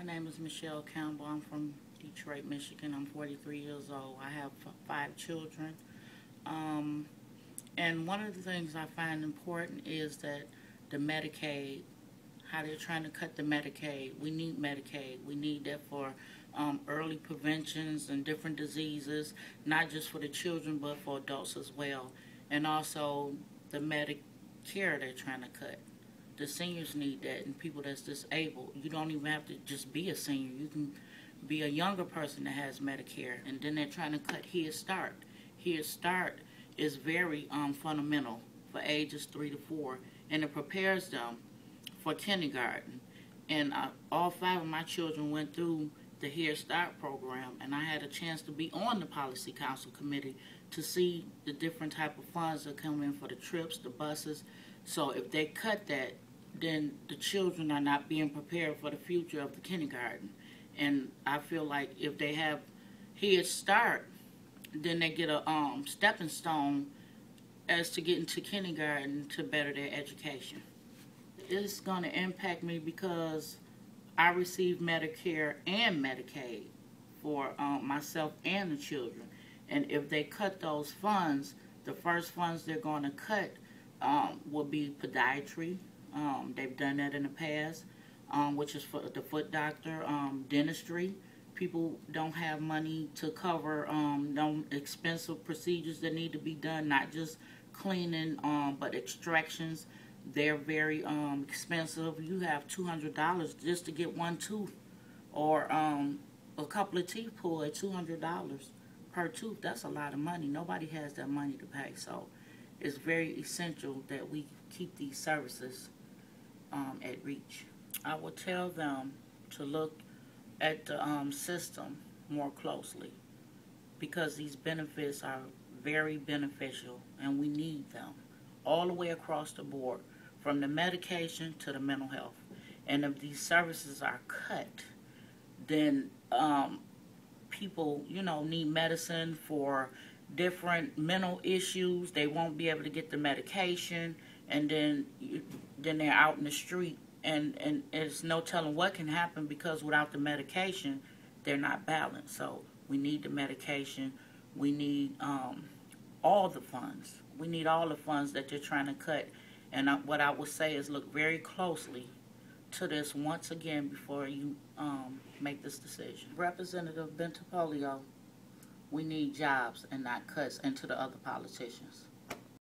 My name is Michelle Campbell. I'm from Detroit, Michigan. I'm 43 years old. I have five children. Um, and one of the things I find important is that the Medicaid, how they're trying to cut the Medicaid. We need Medicaid. We need that for um, early preventions and different diseases, not just for the children, but for adults as well. And also the Medicare they're trying to cut the seniors need that and people that's disabled. You don't even have to just be a senior. You can be a younger person that has Medicare. And then they're trying to cut Head Start. Head Start is very um, fundamental for ages three to four, and it prepares them for kindergarten. And uh, all five of my children went through the Head Start program, and I had a chance to be on the Policy Council Committee to see the different type of funds that come in for the trips, the buses. So if they cut that, then the children are not being prepared for the future of the kindergarten. And I feel like if they have Head Start, then they get a um, stepping stone as to get into kindergarten to better their education. It's going to impact me because I receive Medicare and Medicaid for um, myself and the children. And if they cut those funds, the first funds they're going to cut um, will be podiatry, um, they've done that in the past, um, which is for the foot doctor, um, dentistry. People don't have money to cover um, expensive procedures that need to be done, not just cleaning, um, but extractions. They're very um, expensive. You have two hundred dollars just to get one tooth, or um, a couple of teeth pulled at two hundred dollars per tooth. That's a lot of money. Nobody has that money to pay. So it's very essential that we keep these services um, at reach. I will tell them to look at the um, system more closely because these benefits are very beneficial and we need them all the way across the board from the medication to the mental health. And if these services are cut, then um, people, you know, need medicine for different mental issues. They won't be able to get the medication, and then you, then they're out in the street, and and there's no telling what can happen because without the medication, they're not balanced. So we need the medication. We need um, all the funds. We need all the funds that they're trying to cut. And I, what I would say is look very closely to this once again before you um, make this decision. Representative Bentivolio, we need jobs and not cuts, and to the other politicians.